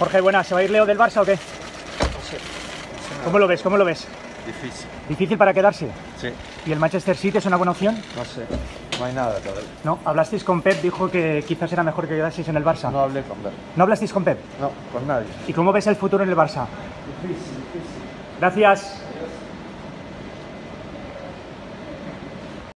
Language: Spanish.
Jorge, buenas, ¿se va a ir Leo del Barça o qué? ¿Cómo lo ves? ¿Cómo lo ves? Difícil, ¿Difícil para quedarse? sí, ¿Y el Manchester City es una buena opción? no sé, no hay nada todavía. No, hablasteis con Pep, dijo que quizás era mejor que quedaseis en el Barça. No hablé con Pep. ¿No hablasteis con Pep? No, con nadie. ¿Y cómo ves el futuro en el Barça? Difícil. Difícil. Gracias.